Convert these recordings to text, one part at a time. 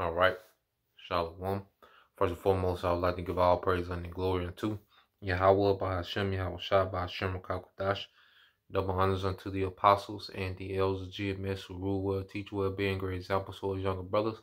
All right. Shalom. First and foremost, I would like to give all praise and glory unto Yahweh by Hashem, Yahweh Shah by Hashem Kakadash. Double honors unto the apostles and the elders of GMS who rule well, teach well, being great examples for his younger brothers.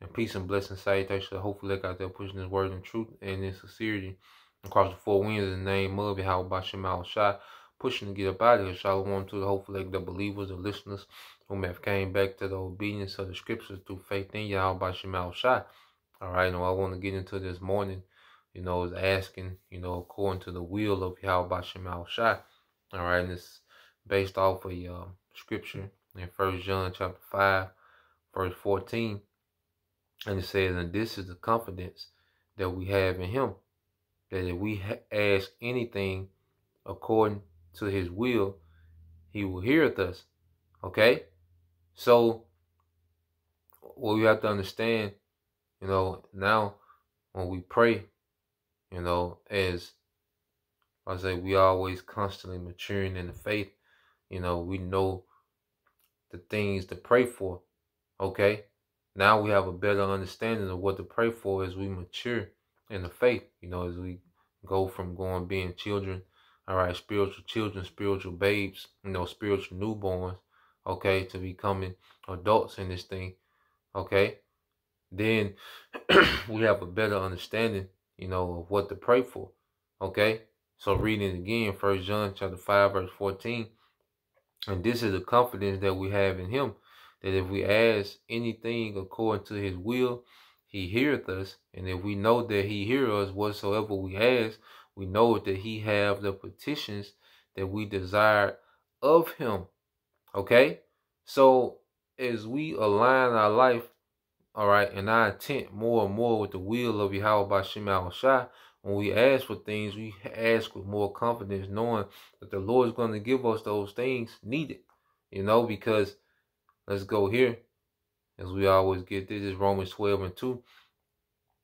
And peace and blessing salutation. Hopefully, like out there pushing his word in truth and in sincerity across the four winds in the name of Yahweh by Hashem, Yahweh Shah. Pushing to get up out of here. Shalom to the hopeful like the believers and listeners whom have came back to the obedience of the scriptures through faith in Yahweh by Shemal Shai. All right, now I want to get into this morning, you know, is asking, you know, according to the will of Yahweh by Shemal Shai. All right, and it's based off of uh, scripture in First John chapter 5, verse 14. And it says, and this is the confidence that we have in him, that if we ask anything according to his will, he will hear us. Okay? So, what we have to understand, you know, now when we pray, you know, as I say, we always constantly maturing in the faith. You know, we know the things to pray for. Okay? Now we have a better understanding of what to pray for as we mature in the faith. You know, as we go from going being children, all right, spiritual children, spiritual babes, you know, spiritual newborns, okay, to becoming adults in this thing, okay, then we have a better understanding, you know, of what to pray for, okay. So reading again, First John chapter five, verse fourteen, and this is the confidence that we have in Him, that if we ask anything according to His will, He heareth us, and if we know that He heareth us whatsoever we ask, we know that He have the petitions that we desire of Him. Okay? So as we align our life, all right, and our intent more and more with the will of Yahweh by Shemal Shah, when we ask for things, we ask with more confidence, knowing that the Lord is going to give us those things needed. You know, because let's go here. As we always get this is Romans 12 and 2.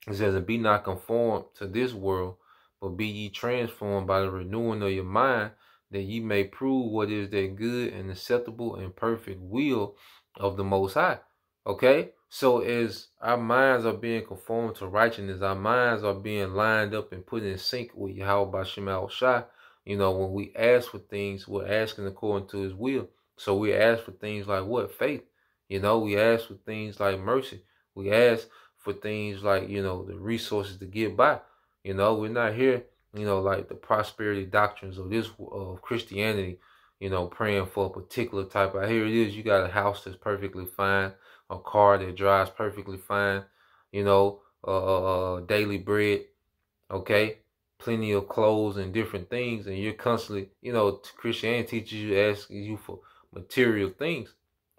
It says, And be not conformed to this world, but be ye transformed by the renewing of your mind, that ye may prove what is that good and acceptable and perfect will of the Most High. Okay? So as our minds are being conformed to righteousness, our minds are being lined up and put in sync with Yahweh by Shemal Shah. You know, when we ask for things, we're asking according to his will. So we ask for things like what? Faith. You know, we ask for things like mercy. We ask for things like, you know, the resources to get by. You know, we're not here you know, like the prosperity doctrines of this of Christianity, you know, praying for a particular type of here it is, you got a house that's perfectly fine, a car that drives perfectly fine, you know, uh, daily bread, okay, plenty of clothes and different things, and you're constantly, you know, Christianity teaches you asking you for material things,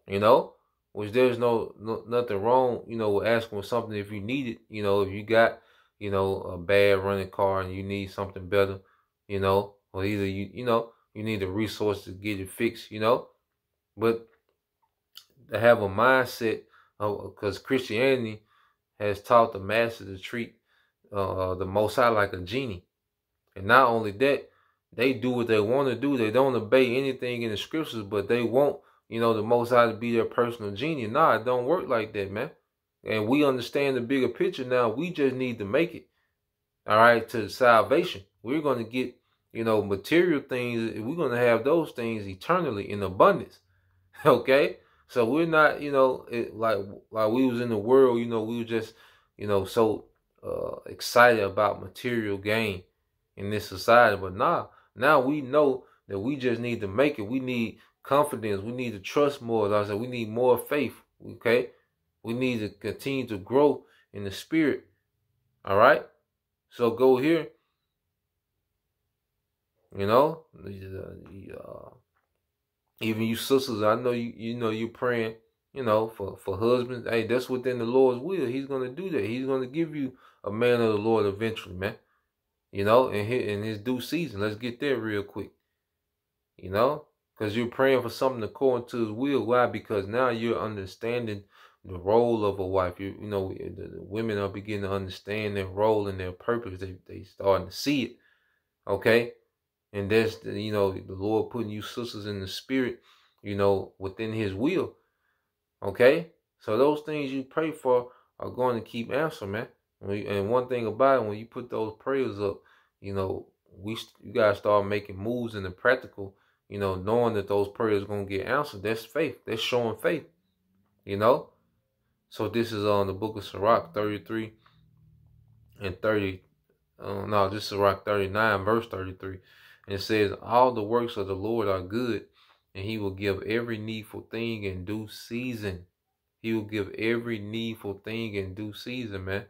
you know, which there's no, no nothing wrong, you know, with asking for something if you need it, you know, if you got you know, a bad running car and you need something better, you know, or either you, you know, you need the resources to get it fixed, you know, but to have a mindset because Christianity has taught the masses to treat uh, the Most High like a genie. And not only that, they do what they want to do. They don't obey anything in the scriptures, but they want, you know, the Most High to be their personal genie. Nah, it don't work like that, man and we understand the bigger picture now, we just need to make it, all right, to salvation. We're going to get, you know, material things. We're going to have those things eternally in abundance. Okay? So we're not, you know, it, like like we was in the world, you know, we were just, you know, so uh, excited about material gain in this society. But now, now we know that we just need to make it. We need confidence. We need to trust more. Like I said, we need more faith. Okay? We need to continue to grow in the spirit. All right. So go here. You know, uh, even you sisters, I know you. You know you're praying. You know for for husbands. Hey, that's within the Lord's will. He's gonna do that. He's gonna give you a man of the Lord eventually, man. You know, in his, in his due season. Let's get there real quick. You know, because you're praying for something according to His will. Why? Because now you're understanding the role of a wife. You, you know, the, the, women are beginning to understand their role and their purpose. They they starting to see it. Okay, and that's the, you know the Lord putting you sisters in the spirit, you know, within His will. Okay, so those things you pray for are going to keep answering, man. And one thing about it, when you put those prayers up, you know, we you gotta start making moves in the practical. You know, knowing that those prayers gonna get answered. That's faith. That's showing faith. You know. So this is on the book of Sirach 33 and 30. Uh, no, this is Sirach 39, verse 33. And it says, All the works of the Lord are good, and he will give every needful thing in due season. He will give every needful thing in due season, man.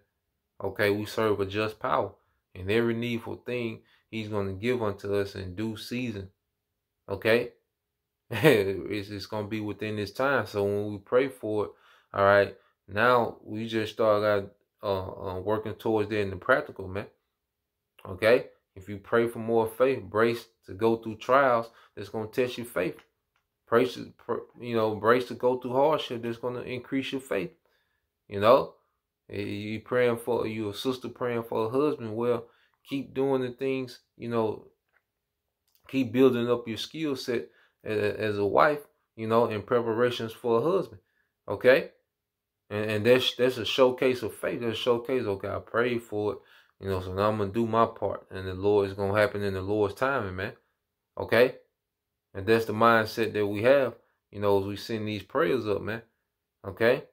Okay, we serve a just power. And every needful thing he's going to give unto us in due season. Okay? it's, it's going to be within this time. So when we pray for it, all right, now we just start uh, uh, working towards that in the practical, man. Okay? If you pray for more faith, brace to go through trials that's going to test your faith. Brace, you know, brace to go through hardship that's going to increase your faith. You know, you praying for your sister praying for a husband. Well, keep doing the things. You know, keep building up your skill set as, as a wife. You know, in preparations for a husband. Okay, and and that's that's a showcase of faith. That's a showcase. Okay, I prayed for it. You know, so now I'm gonna do my part, and the Lord is gonna happen in the Lord's timing, man. Okay, and that's the mindset that we have. You know, as we send these prayers up, man. Okay.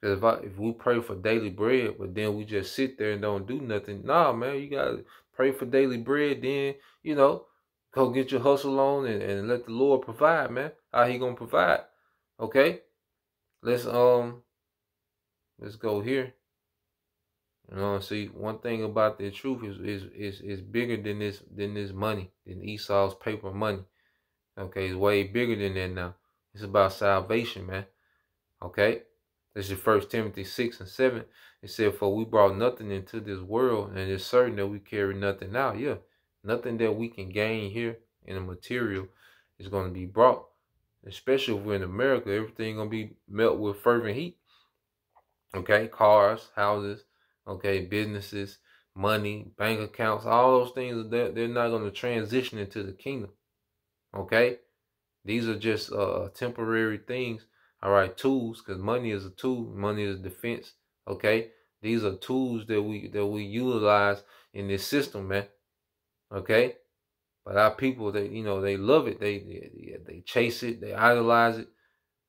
Because if I, if we pray for daily bread, but then we just sit there and don't do nothing, nah, man, you gotta pray for daily bread. Then you know, go get your hustle on and, and let the Lord provide, man. How He gonna provide? Okay. Let's um, let's go here. You know, see, one thing about the truth is is is is bigger than this than this money, than Esau's paper money. Okay, it's way bigger than that now. It's about salvation, man. Okay? This is First Timothy 6 and 7. It said, For we brought nothing into this world, and it's certain that we carry nothing out. Yeah. Nothing that we can gain here in the material is going to be brought. Especially if we're in America, everything gonna be melt with fervent heat. Okay, cars, houses, okay, businesses, money, bank accounts, all those things, they're, they're not to transition into the kingdom. Okay? These are just uh, temporary things. All right, tools, because money is a tool. Money is defense. Okay? These are tools that we that we utilize in this system, man. Okay? But our people, they you know, they love it. They they, they chase it. They idolize it.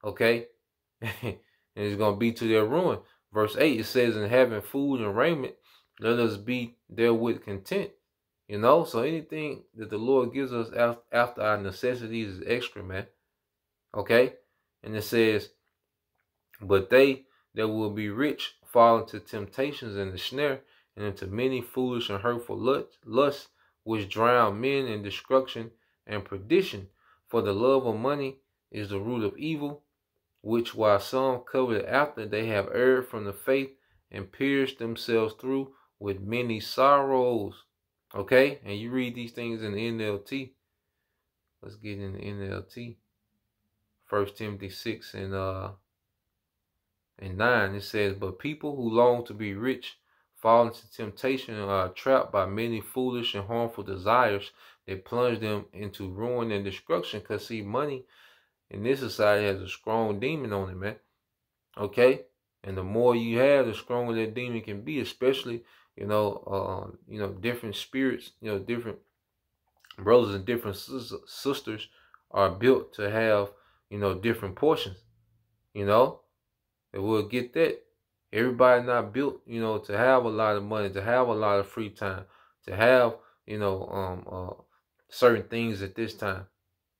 Okay? and it's gonna be to their ruin. Verse 8, it says, In having food and raiment, let us be therewith content. You know, so anything that the Lord gives us after our necessities is extra, man. Okay? And it says, But they that will be rich fall into temptations and the snare, and into many foolish and hurtful lusts, which drown men in destruction and perdition. For the love of money is the root of evil, which while some coveted after, they have erred from the faith and pierced themselves through with many sorrows. Okay? And you read these things in the NLT. Let's get in the NLT. First Timothy 6 and uh and 9. It says, But people who long to be rich fall into temptation and are trapped by many foolish and harmful desires that plunge them into ruin and destruction. Because see, money in this society has a strong demon on it, man. Okay? And the more you have, the stronger that demon can be, especially you know, uh, you know, different spirits, you know, different brothers and different sisters are built to have, you know, different portions, you know, and we'll get that. Everybody not built, you know, to have a lot of money, to have a lot of free time, to have, you know, um, uh, certain things at this time,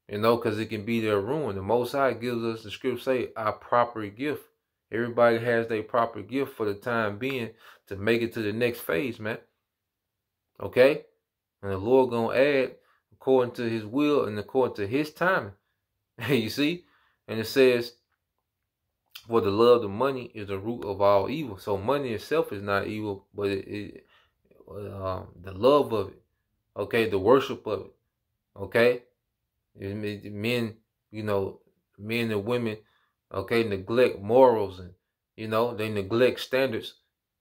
you know, because it can be their ruin. The Most High gives us the script say our proper gift. Everybody has their proper gift for the time being to make it to the next phase, man. Okay? And the Lord gonna add according to his will and according to his timing. you see? And it says, for the love of money is the root of all evil. So money itself is not evil, but it, it uh, the love of it, okay, the worship of it, okay. men, you know, men and women, okay, neglect morals and you know they neglect standards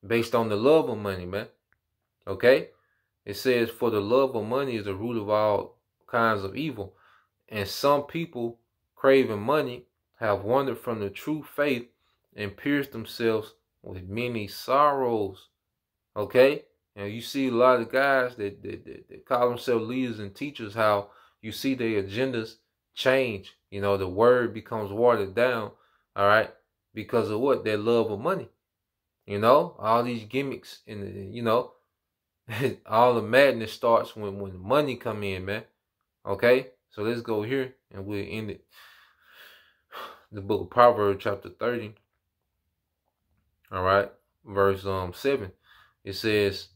based on the love of money, man. Okay? It says, For the love of money is the root of all kinds of evil. And some people craving money have wandered from the true faith and pierced themselves with many sorrows. Okay? And you see a lot of guys that, that, that, that call themselves leaders and teachers, how you see their agendas change. You know, the word becomes watered down, all right, because of what? Their love of money. You know, all these gimmicks and you know, all the madness starts when when money come in, man. Okay, so let's go here and we'll end it. The book of Proverbs, chapter thirty. All right, verse um seven. It says,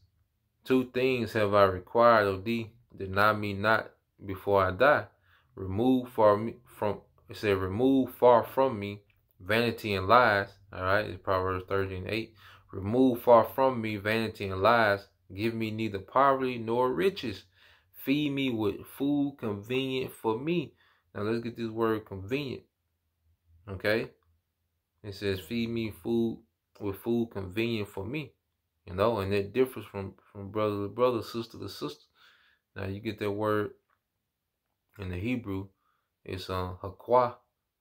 Two things have I required of thee, deny me not before I die. Remove far me from it said, remove far from me vanity and lies. All right, it's Proverbs 13 8. Remove far from me vanity and lies. Give me neither poverty nor riches. Feed me with food convenient for me. Now let's get this word convenient. Okay. It says, feed me food with food convenient for me. You know, and it differs from, from brother to brother, sister to sister. Now you get that word in the Hebrew. It's um hakwa,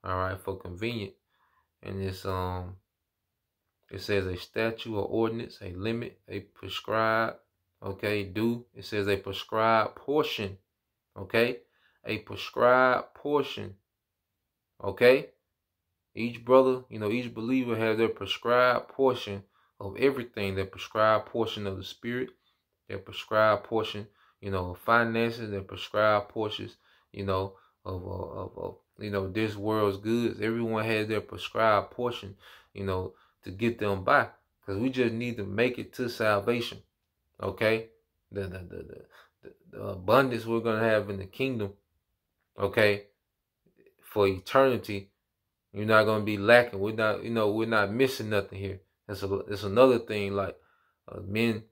all right, for convenient. And it's um it says a statute or ordinance, a limit, a prescribed, okay, do. It says a prescribed portion, okay? A prescribed portion, okay? Each brother, you know, each believer has their prescribed portion of everything, their prescribed portion of the spirit, their prescribed portion, you know, of finances, their prescribed portions, you know, of, uh, of, of, you know, this world's goods. Everyone has their prescribed portion, you know, to get them by. Because we just need to make it to salvation. Okay? The, the, the, the, the abundance we're going to have in the kingdom. Okay? For eternity. You're not going to be lacking. We're not, you know, we're not missing nothing here. It's, a, it's another thing like uh, men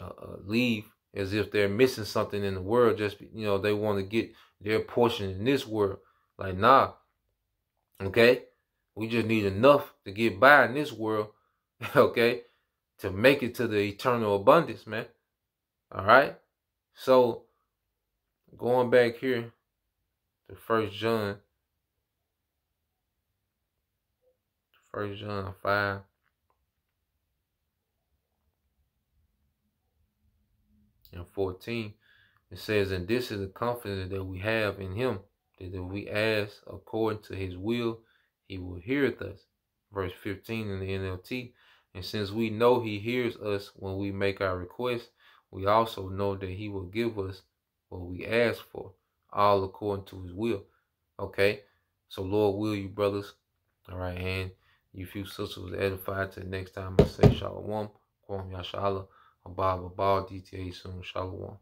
uh, uh, leave as if they're missing something in the world. Just, you know, they want to get their portion in this world. Like, nah. Okay? We just need enough to get by in this world, okay, to make it to the eternal abundance, man. All right. So going back here to First John, First John five. And 14, it says, And this is the confidence that we have in him, that if we ask according to his will, he will hear us. Verse 15 in the NLT. And since we know he hears us when we make our request, we also know that he will give us what we ask for, all according to his will. Okay? So Lord will you, brothers. All right, and you few sisters was edified the next time I say shalom. Kwam Yashala. Abba Abba DTA soon. Shalom.